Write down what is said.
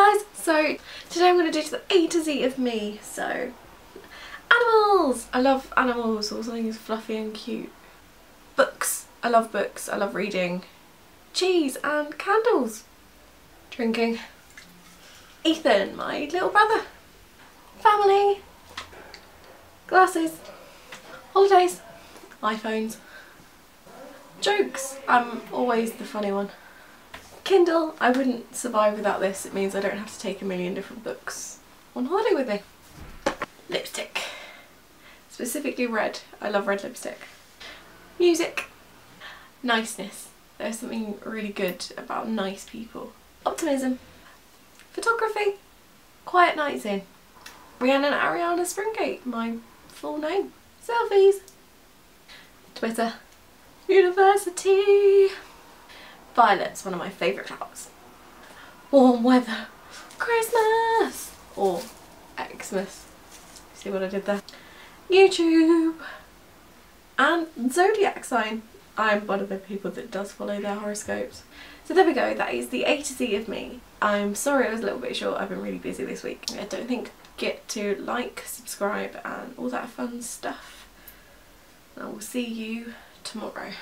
Guys! So today I'm going to do the A to Z of me. So animals! I love animals or something is fluffy and cute. Books. I love books. I love reading. Cheese and candles. Drinking. Ethan, my little brother. Family. Glasses. Holidays. iPhones. Jokes. I'm always the funny one. Kindle. I wouldn't survive without this. It means I don't have to take a million different books on holiday with me. Lipstick. Specifically red. I love red lipstick. Music. Niceness. There's something really good about nice people. Optimism. Photography. Quiet nights in. Rhiannon Ariana Springate, my full name. Selfies. Twitter. University. Violets, one of my favourite flowers. Warm weather. Christmas. Or Xmas. See what I did there? YouTube. And zodiac sign. I'm one of the people that does follow their horoscopes. So there we go, that is the A to Z of me. I'm sorry I was a little bit short, I've been really busy this week. I don't think get to like, subscribe and all that fun stuff. I will see you tomorrow.